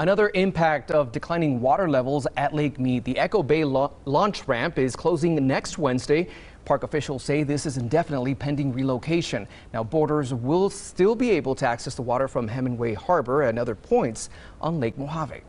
Another impact of declining water levels at Lake Mead. The Echo Bay launch ramp is closing next Wednesday. Park officials say this is indefinitely pending relocation. Now, boarders will still be able to access the water from Hemenway Harbor and other points on Lake Mojave.